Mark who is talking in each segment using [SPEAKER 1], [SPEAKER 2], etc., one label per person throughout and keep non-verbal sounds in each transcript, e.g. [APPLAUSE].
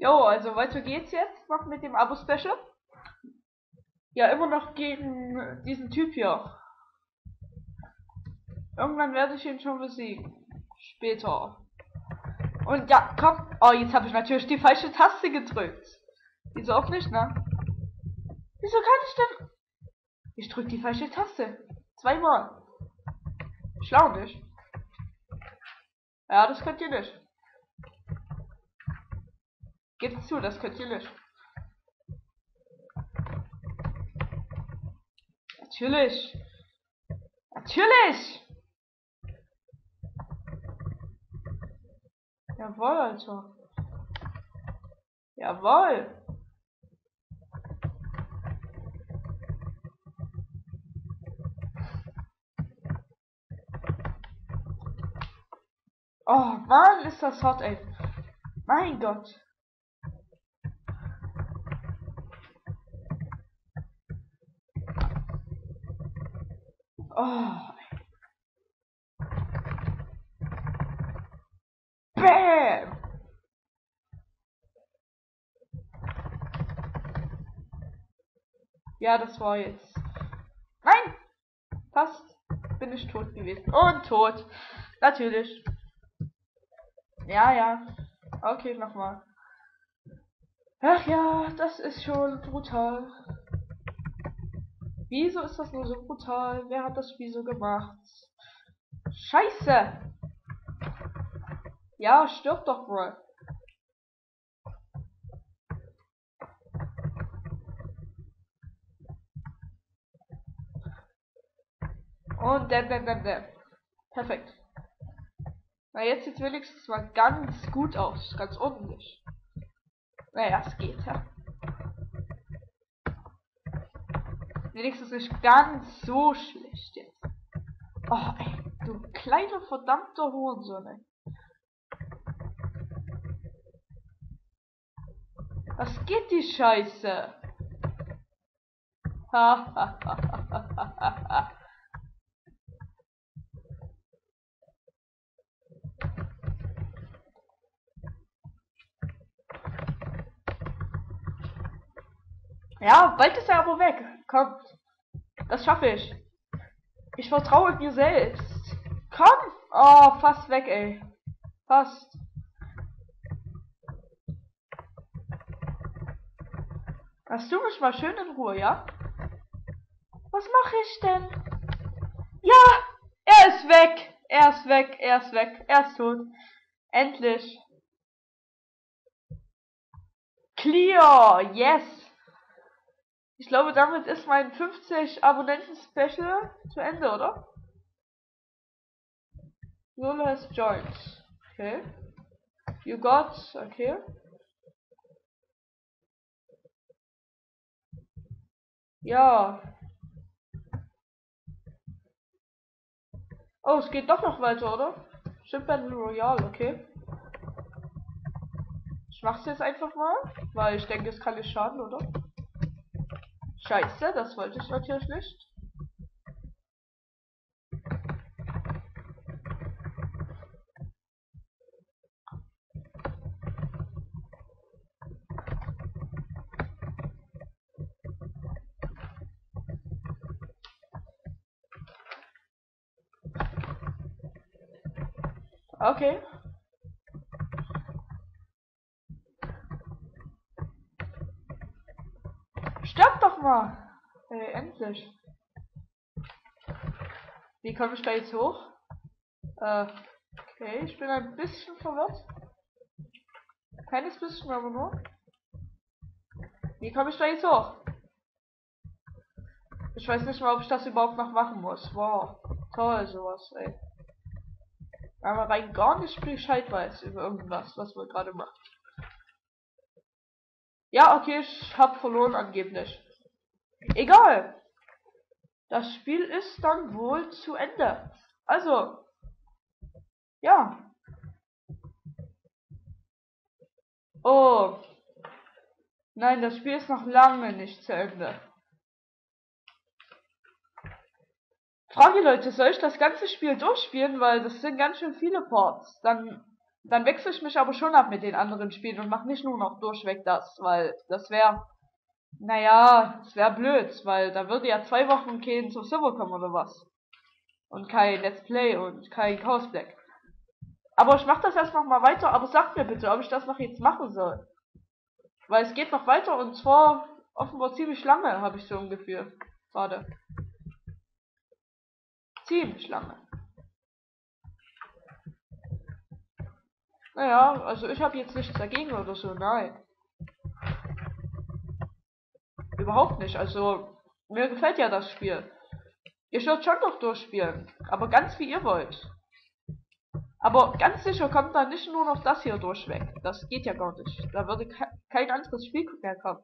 [SPEAKER 1] Jo, also weiter geht's jetzt noch mit dem Abo-Special. Ja, immer noch gegen diesen Typ hier. Irgendwann werde ich ihn schon besiegen. Später. Und ja, komm. Oh, jetzt habe ich natürlich die falsche Taste gedrückt. Wieso auch nicht, ne? Wieso kann ich denn... Ich drücke die falsche Taste. Zweimal. Schlau nicht. Ja, das könnt ihr nicht. Gebt zu, das könnt ihr nicht. Natürlich. Natürlich. Jawohl, Alter. Jawohl. Oh Mann, ist das hot, ey. Mein Gott. Oh. Bam! Ja, das war jetzt. Nein! Fast bin ich tot gewesen. Und tot. Natürlich. Ja, ja. Okay, nochmal. Ach ja, das ist schon brutal. Wieso ist das nur so brutal? Wer hat das Spiel so gemacht? Scheiße! Ja, stirb doch, Bro. Und der, der, der, der. Perfekt. Na, jetzt sieht wenigstens mal ganz gut aus. Ganz ordentlich. Naja, es geht, ja. Wenigstens nicht ganz so schlecht jetzt. Oh, ey, du kleiner verdammter Hurensohn, ey. Was geht die Scheiße? Ha. [LAUGHS] Ja, bald ist er aber weg. Kommt. Das schaffe ich. Ich vertraue mir selbst. Komm! Oh, fast weg, ey. Fast. Lass du mich mal schön in Ruhe, ja? Was mache ich denn? Ja! Er ist weg! Er ist weg, er ist weg, er ist tot. Endlich. Clear! Yes! Ich glaube, damit ist mein 50 Abonnenten-Special zu Ende, oder? Lolo has joined. Okay. You got, okay. Ja. Oh, es geht doch noch weiter, oder? Stimmt Battle Royale, okay. Ich mach's jetzt einfach mal, weil ich denke, es kann nicht schaden, oder? Scheiße, das wollte ich natürlich nicht. Okay. Stirb doch mal! Endlich. Wie komme ich da jetzt hoch? Äh, okay, ich bin ein bisschen verwirrt. Kleines bisschen, aber nur. Wie komme ich da jetzt hoch? Ich weiß nicht mal, ob ich das überhaupt noch machen muss. Wow, toll sowas, ey. Aber rein gar nicht Bescheid weiß über irgendwas, was man gerade macht. Ja, okay, ich hab verloren angeblich. Egal. Das Spiel ist dann wohl zu Ende. Also. Ja. Oh. Nein, das Spiel ist noch lange nicht zu Ende. Frage Leute, soll ich das ganze Spiel durchspielen, weil das sind ganz schön viele Parts. Dann dann wechsle ich mich aber schon ab mit den anderen Spielen und mache nicht nur noch durchweg das, weil das wäre, naja, das wäre blöd, weil da würde ja zwei Wochen kein zum Server kommen oder was. Und kein Let's Play und kein Chaos Black. Aber ich mache das erst noch mal weiter, aber sagt mir bitte, ob ich das noch jetzt machen soll. Weil es geht noch weiter und zwar offenbar ziemlich lange, habe ich so ein Gefühl. Gerade. Ziemlich lange. Naja, also ich habe jetzt nichts dagegen oder so, nein. Überhaupt nicht, also mir gefällt ja das Spiel. Ihr sollt schon noch durchspielen, aber ganz wie ihr wollt. Aber ganz sicher kommt da nicht nur noch das hier durchweg. Das geht ja gar nicht. Da würde ke kein anderes Spiel mehr kommen.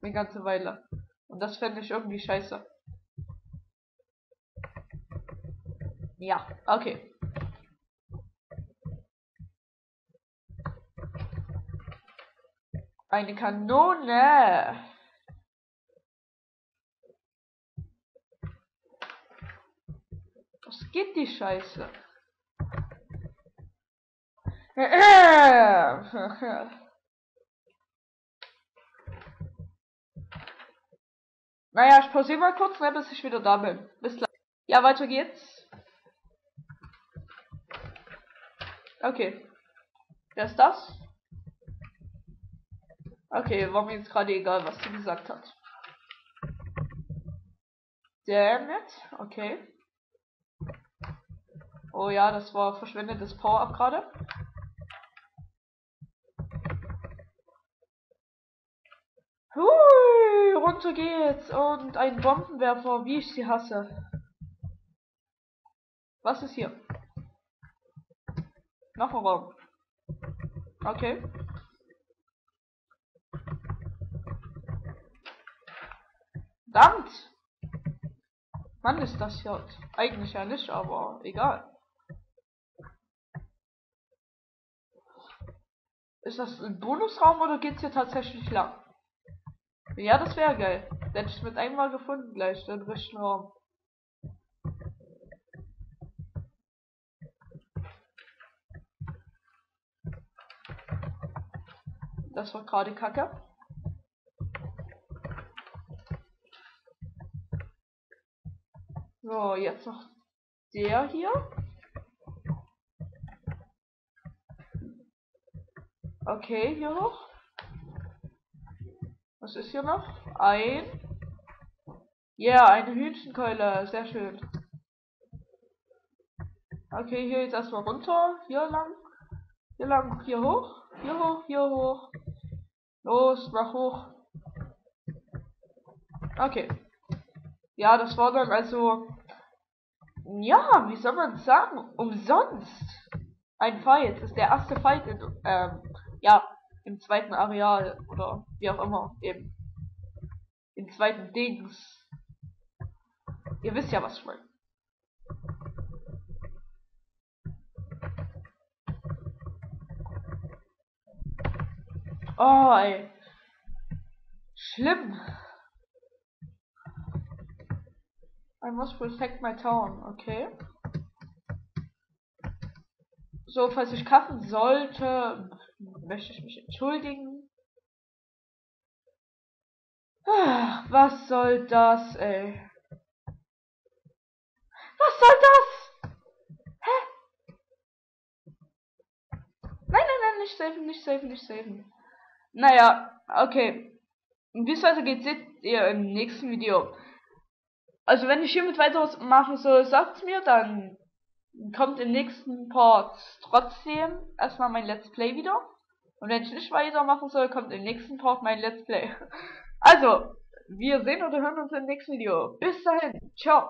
[SPEAKER 1] Eine ganze Weile. Und das fände ich irgendwie scheiße. Ja, okay. Eine Kanone. Was geht die Scheiße? [LAUGHS] naja, ich pausiere mal kurz, ne, bis ich wieder da bin. Bis gleich. Ja, weiter geht's. Okay. Wer ist das? Okay, war mir jetzt gerade egal, was sie gesagt hat. Damn it. Okay. Oh ja, das war verschwendetes Power-Up gerade. Hui, runter geht's. Und ein Bombenwerfer, wie ich sie hasse. Was ist hier? Noch ein Raum. Okay. Verdammt! Mann, ist das hier eigentlich ja nicht, aber egal. Ist das ein Bonusraum oder geht's hier tatsächlich lang? Ja, das wäre geil. Hätte ich mit einmal gefunden gleich, den richtigen Raum. Das war gerade kacke. So, jetzt noch der hier. Okay, hier hoch. Was ist hier noch? Ein. Ja, yeah, eine Hühnchenkeule. Sehr schön. Okay, hier jetzt erstmal runter. Hier lang. Hier lang. Hier hoch. Hier hoch. Hier hoch. Los, mach hoch. Okay. Ja, das war dann also. Ja, wie soll man sagen? Umsonst. Ein Fight. Das ist der erste Fight in, ähm, ja, im zweiten Areal oder wie auch immer eben im zweiten Dings. Ihr wisst ja, was ich meine. Oh, ey. Schlimm. I must protect my town, okay. So, falls ich kaffen sollte, möchte ich mich entschuldigen. Ach, was soll das, ey? Was soll das? Hä? Nein, nein, nein, nicht safen, nicht safen, nicht safen. Naja, okay. Wie es weitergeht, seht ihr im nächsten Video. Also wenn ich hiermit weitermachen soll, sagt's mir, dann kommt im nächsten Part trotzdem erstmal mein Let's Play wieder. Und wenn ich nicht weitermachen soll, kommt im nächsten Part mein Let's Play. Also, wir sehen oder hören uns im nächsten Video. Bis dahin. Ciao.